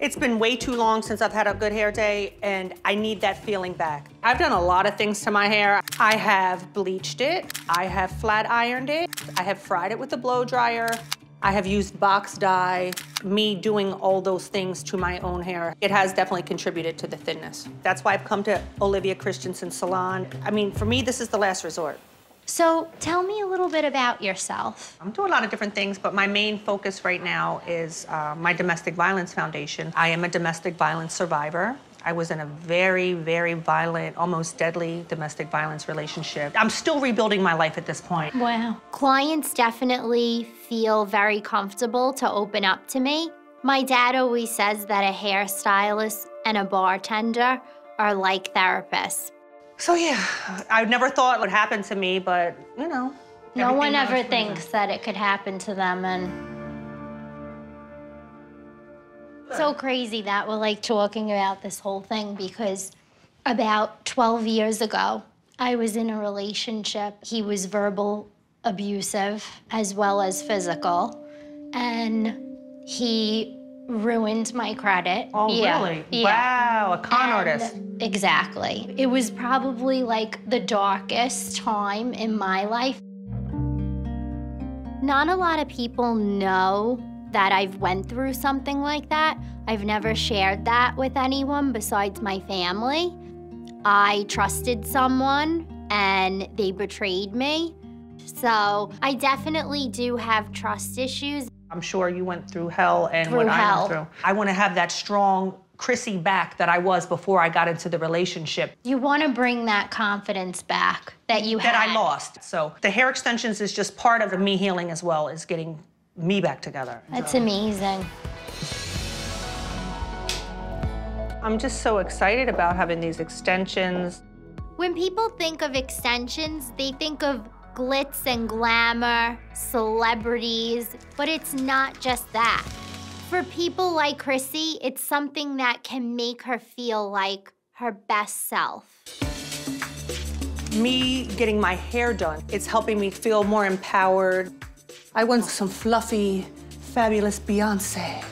It's been way too long since I've had a good hair day, and I need that feeling back. I've done a lot of things to my hair. I have bleached it, I have flat ironed it, I have fried it with a blow dryer, I have used box dye. Me doing all those things to my own hair, it has definitely contributed to the thinness. That's why I've come to Olivia Christensen Salon. I mean, for me, this is the last resort. So tell me a little bit about yourself. I'm doing a lot of different things, but my main focus right now is uh, my Domestic Violence Foundation. I am a domestic violence survivor. I was in a very, very violent, almost deadly domestic violence relationship. I'm still rebuilding my life at this point. Wow. Clients definitely feel very comfortable to open up to me. My dad always says that a hairstylist and a bartender are like therapists. So yeah, I never thought it would happen to me, but you know. No one ever happens for a thinks reason. that it could happen to them and so crazy that we're like talking about this whole thing because about 12 years ago I was in a relationship. He was verbal abusive as well as physical and he ruined my credit. Oh, Yeah, really? yeah. Wow, a con And- artist. Exactly. It was probably like the darkest time in my life. Not a lot of people know that I've went through something like that. I've never shared that with anyone besides my family. I trusted someone and they betrayed me. So I definitely do have trust issues. I'm sure you went through hell and Through what I went through. I want to have that strong Chrissy back that I was before I got into the relationship You want to bring that confidence back that you that had. I lost. So the hair extensions is just part of me healing as well, is getting me back together. That's amazing. I'm just so excited about having these extensions. When people think of extensions, they think of glitz and glamour, celebrities, but it's not just that. For people like Chrissy, it's something that can make her feel like her best self. Me getting my hair done, it's helping me feel more empowered. I want some fluffy, fabulous Beyonce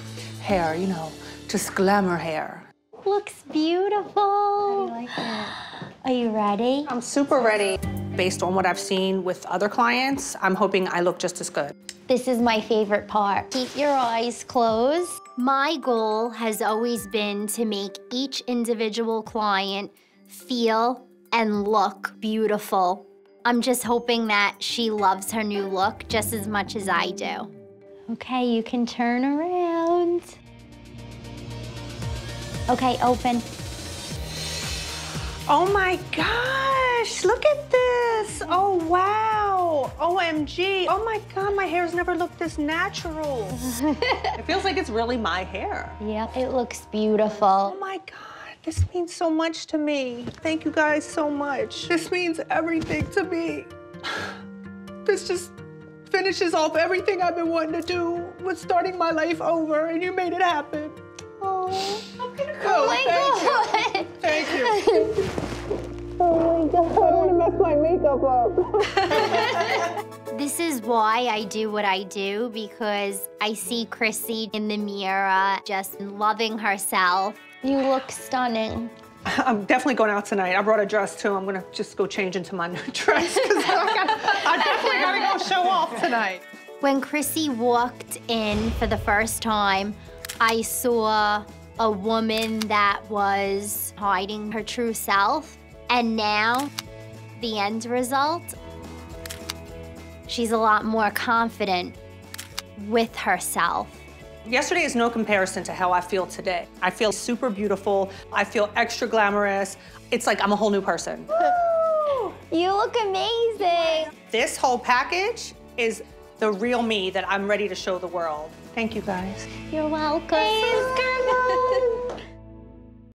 hair, you know, just glamour hair. Looks beautiful. I like it. Are you ready? I'm super ready. Based on what I've seen with other clients, I'm hoping I look just as good. This is my favorite part. Keep your eyes closed. My goal has always been to make each individual client feel and look beautiful. I'm just hoping that she loves her new look just as much as I do. Okay, you can turn around. Okay, open. Oh my gosh, look at this. Oh wow. OMG. Oh my God, my hair's never looked this natural. it feels like it's really my hair. Yep, it looks beautiful. Oh my God, this means so much to me. Thank you guys so much. This means everything to me. This just finishes off everything I've been wanting to do with starting my life over, and you made it happen. Oh, I'm gonna go. Oh my God. Mess my makeup up. This is why I do what I do because I see Chrissy in the mirror just loving herself. You look stunning. I'm definitely going out tonight. I brought a dress too. I'm gonna just go change into my new dress because I, gotta- I definitely gotta go show off tonight. When Chrissy walked in for the first time, I saw a woman that was hiding her true self. And now, the end result, she's a lot more confident with herself. Yesterday is no comparison to how I feel today. I feel super beautiful. I feel extra glamorous. It's like I'm a whole new person. You look amazing. This whole package is the real me that I'm ready to show the world. Thank you guys. You're welcome. Thanks, girl.